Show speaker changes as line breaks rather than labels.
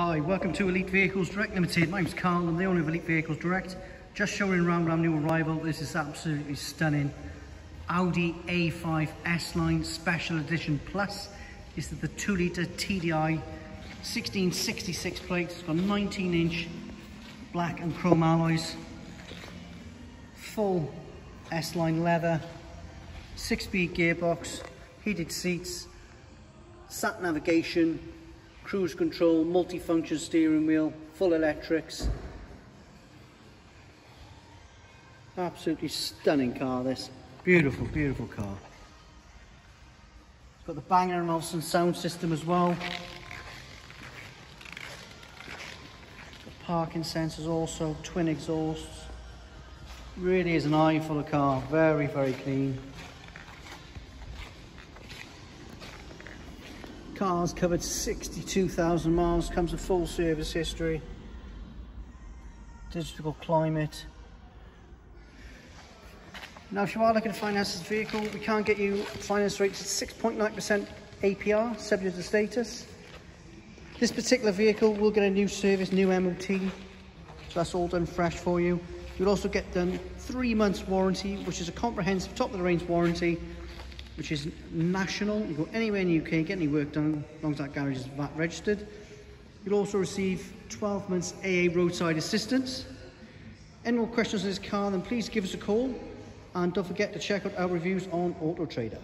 Hi, welcome to Elite Vehicles Direct Limited. My name's Carl, I'm the owner of Elite Vehicles Direct. Just showing around our new arrival. This is absolutely stunning. Audi A5 S-Line Special Edition Plus. This is the 2 litre TDI 1666 plate. It's got 19 inch black and chrome alloys. Full S-Line leather. 6-speed gearbox. Heated seats. Sat navigation cruise control, multifunction steering wheel, full electrics. Absolutely stunning car this. Beautiful, beautiful car. It's got the Bang & Olufsen sound system as well. The parking sensors also, twin exhausts. Really is an eye full of car, very, very clean. Car's covered 62,000 miles, comes with full service history, digital climate. Now if you are looking to finance this vehicle, we can't get you finance rates at 6.9% APR, subject to status. This particular vehicle will get a new service, new MOT, so that's all done fresh for you. You'll also get done three months warranty, which is a comprehensive top of the range warranty which is national. You go anywhere in the UK, get any work done, as long as that garage is VAT registered. You'll also receive 12 months AA roadside assistance. Any more questions on this car, then please give us a call. And don't forget to check out our reviews on Auto Trader.